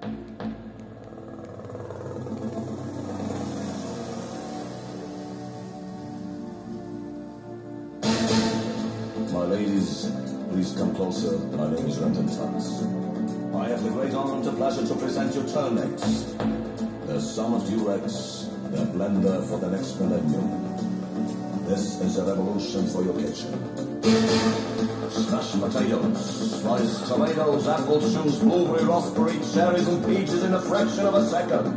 My ladies, please come closer. My name is Renton Tuts. I have the great honor and pleasure to present you Turnix, the summer of Durex, the blender for the next millennium. This is a revolution for your kitchen. Smashed potatoes, sliced tomatoes, apple juice, blueberry, raspberry, cherries, and peaches in a fraction of a second.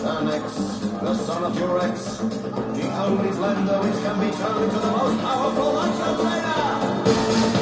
Ternex, the son of Durex, the only blender which can be turned into the most powerful lunch container.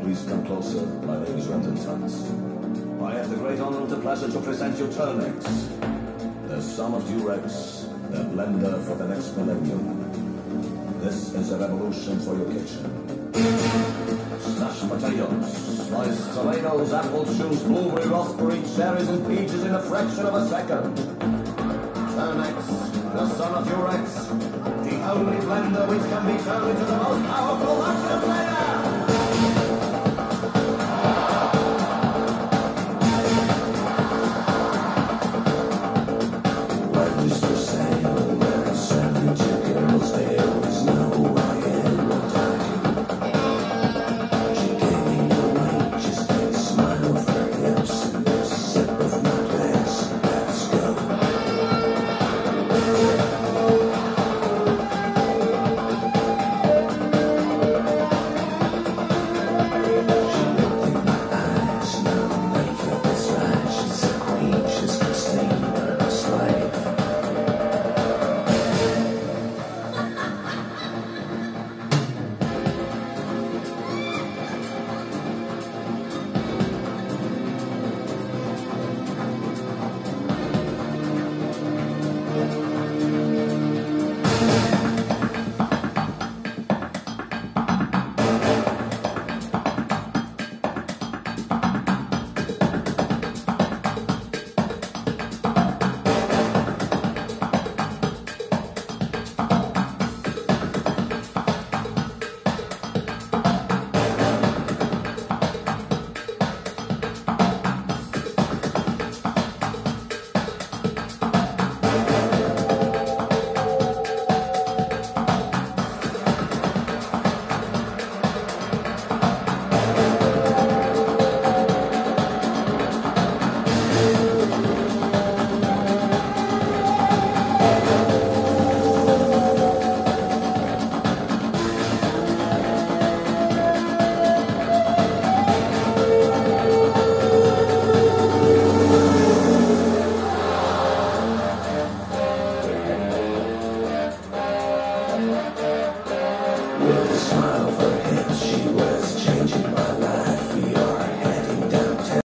Please come closer. My name is Renton Tubbs. I have the great honor and the pleasure to present you Ternex, the son of Durex, the blender for the next millennium. This is a revolution for your kitchen. Smashed potatoes, sliced tomatoes, apple juice, blueberry, raspberry, cherries, and peaches in a fraction of a second. Ternex, the son of Durex, the only blender which can be turned into the most powerful lunch container.